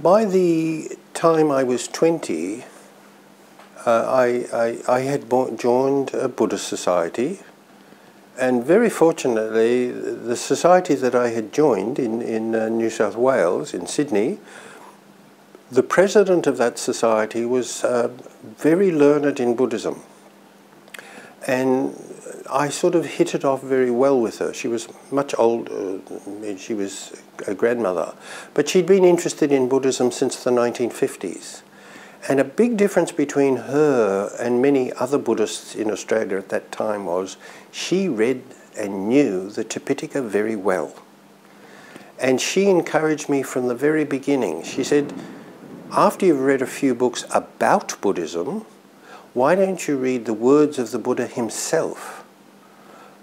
By the time I was 20, uh, I, I, I, had joined a Buddhist society, and very fortunately, the society that I had joined in, in uh, New South Wales, in Sydney, the president of that society was uh, very learned in Buddhism. And I sort of hit it off very well with her. She was much older, she was a grandmother, but she'd been interested in Buddhism since the 1950s. And a big difference between her and many other Buddhists in Australia at that time was she read and knew the Tipitaka very well. And she encouraged me from the very beginning. She said, after you've read a few books about Buddhism, why don't you read the words of the Buddha himself?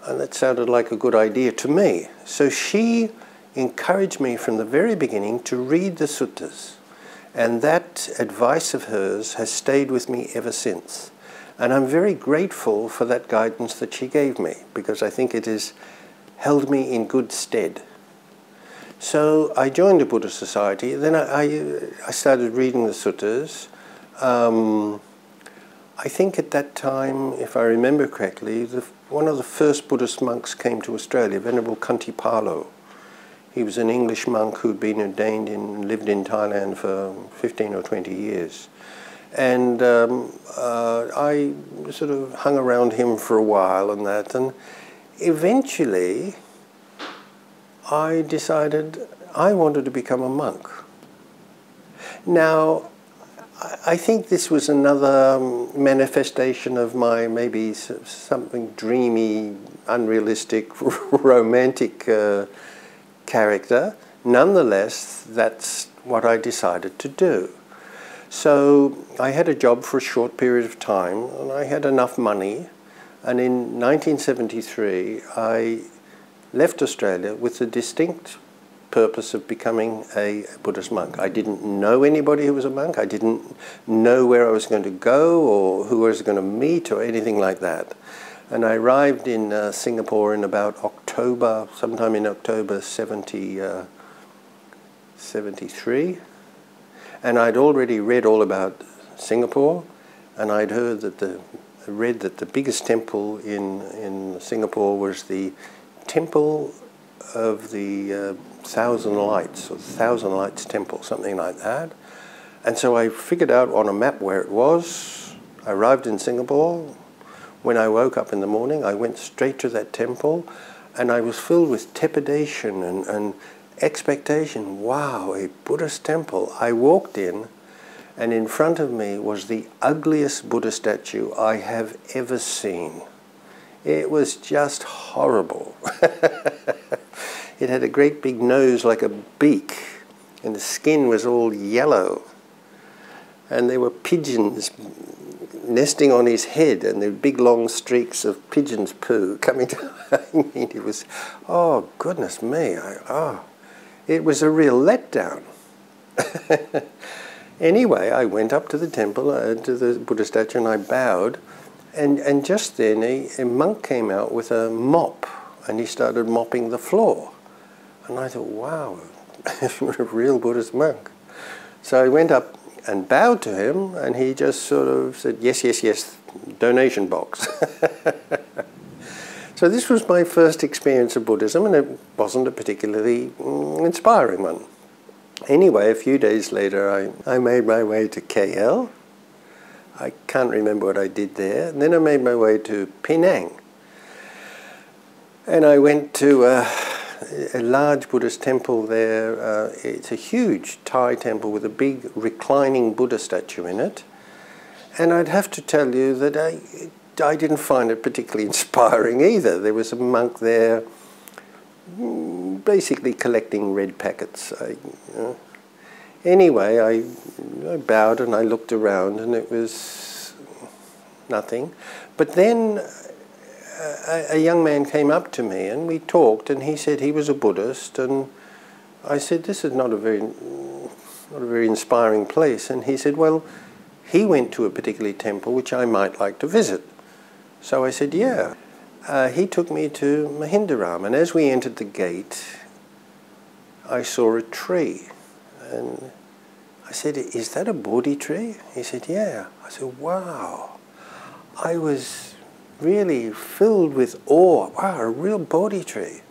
And that sounded like a good idea to me. So she encouraged me from the very beginning to read the suttas. And that advice of hers has stayed with me ever since. And I'm very grateful for that guidance that she gave me because I think it has held me in good stead. So I joined the Buddhist Society. Then I, I, I started reading the suttas. Um, I think at that time, if I remember correctly, the, one of the first Buddhist monks came to Australia, Venerable Khantipalo. He was an English monk who'd been ordained and lived in Thailand for 15 or 20 years. And um, uh, I sort of hung around him for a while and that. And eventually, I decided I wanted to become a monk. Now, I think this was another um, manifestation of my maybe something dreamy, unrealistic, romantic uh, character. Nonetheless, that's what I decided to do. So I had a job for a short period of time and I had enough money. And in 1973, I left Australia with a distinct purpose of becoming a Buddhist monk. I didn't know anybody who was a monk. I didn't know where I was going to go or who I was going to meet or anything like that. And I arrived in uh, Singapore in about October, sometime in October 70, uh, 73. And I'd already read all about Singapore, and I'd heard that the read that the biggest temple in in Singapore was the Temple of the uh, Thousand Lights, or Thousand Lights Temple, something like that. And so I figured out on a map where it was. I arrived in Singapore. When I woke up in the morning, I went straight to that temple and I was filled with trepidation and, and expectation. Wow, a Buddhist temple. I walked in and in front of me was the ugliest Buddha statue I have ever seen. It was just horrible. it had a great big nose like a beak, and the skin was all yellow. And there were pigeons nesting on his head, and there were big long streaks of pigeon's poo coming down. I mean, it was, oh, goodness me. I, oh, it was a real letdown. anyway, I went up to the temple, uh, to the Buddha statue, and I bowed. And, and just then a, a monk came out with a mop and he started mopping the floor. And I thought, wow, if you're a real Buddhist monk. So I went up and bowed to him, and he just sort of said, yes, yes, yes, donation box. so this was my first experience of Buddhism, and it wasn't a particularly mm, inspiring one. Anyway, a few days later, I, I made my way to KL, I can't remember what I did there. And then I made my way to Penang. And I went to uh, a large Buddhist temple there. Uh, it's a huge Thai temple with a big reclining Buddha statue in it. And I'd have to tell you that I, I didn't find it particularly inspiring either. There was a monk there mm, basically collecting red packets. I, you know, Anyway, I, I bowed and I looked around and it was nothing. But then a, a, young man came up to me and we talked and he said he was a Buddhist and I said, this is not a very, not a very inspiring place. And he said, well, he went to a particular temple which I might like to visit. So I said, yeah. Uh, he took me to Mahindaram and as we entered the gate, I saw a tree and I said, Is that a Bodhi tree? He said, Yeah. I said, Wow. I was really filled with awe. Wow, a real Bodhi tree.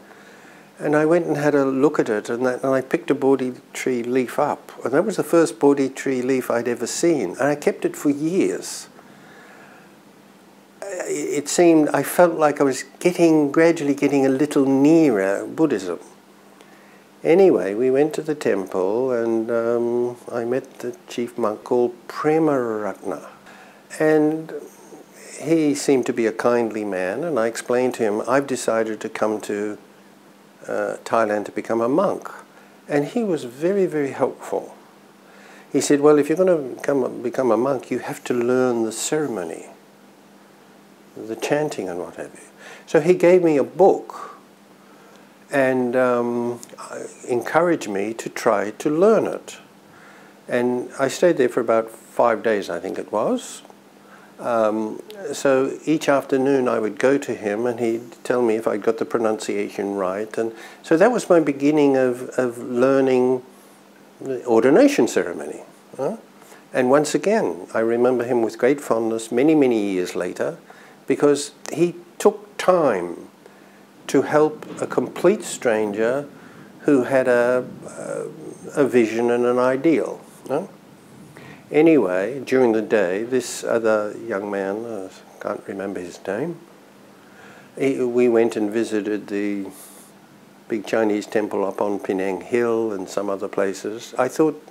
And I went and had a look at it, and, that, and I picked a Bodhi tree leaf up. And that was the first Bodhi tree leaf I'd ever seen. And I kept it for years. It seemed, I felt like I was getting, gradually getting a little nearer Buddhism. Anyway, we went to the temple and um, I met the chief monk called Premaratna. And he seemed to be a kindly man, and I explained to him, I've decided to come to uh, Thailand to become a monk. And he was very, very helpful. He said, Well, if you're going to become, become a monk, you have to learn the ceremony, the chanting, and what have you. So he gave me a book and um, encouraged me to try to learn it. And I stayed there for about five days, I think it was. Um, so each afternoon I would go to him and he'd tell me if I'd got the pronunciation right. And so that was my beginning of, of learning the ordination ceremony. Huh? And once again, I remember him with great fondness many, many years later because he took time to help a complete stranger who had a, a, a vision and an ideal. Huh? Anyway, during the day, this other young man, I can't remember his name, he, we went and visited the big Chinese temple up on Penang Hill and some other places. I thought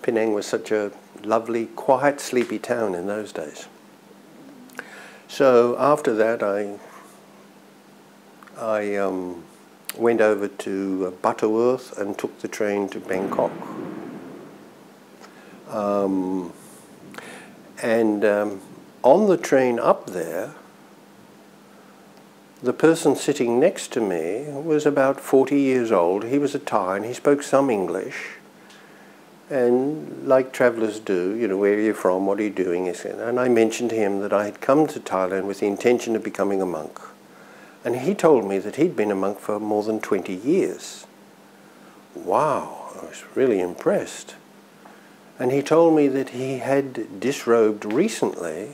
Penang was such a lovely, quiet, sleepy town in those days. So after that, I, I um, went over to Butterworth and took the train to Bangkok. Um, and um, on the train up there, the person sitting next to me was about 40 years old. He was a Thai and he spoke some English. And like travellers do, you know, where are you from, what are you doing? And I mentioned to him that I had come to Thailand with the intention of becoming a monk. And he told me that he'd been a monk for more than 20 years. Wow, I was really impressed. And he told me that he had disrobed recently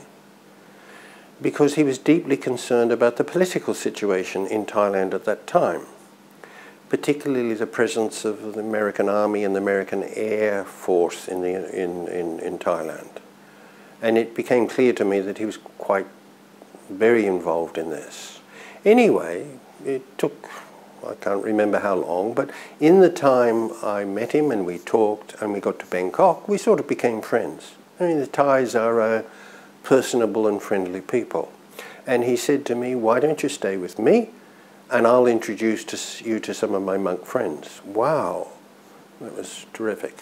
because he was deeply concerned about the political situation in Thailand at that time, particularly the presence of the American Army and the American Air Force in, the, in, in, in Thailand. And it became clear to me that he was quite very involved in this. Anyway, it took I can't remember how long, but in the time I met him and we talked and we got to Bangkok, we sort of became friends. I mean, the Thais are a personable and friendly people. And he said to me, why don't you stay with me and I'll introduce to you to some of my monk friends. Wow, that was terrific.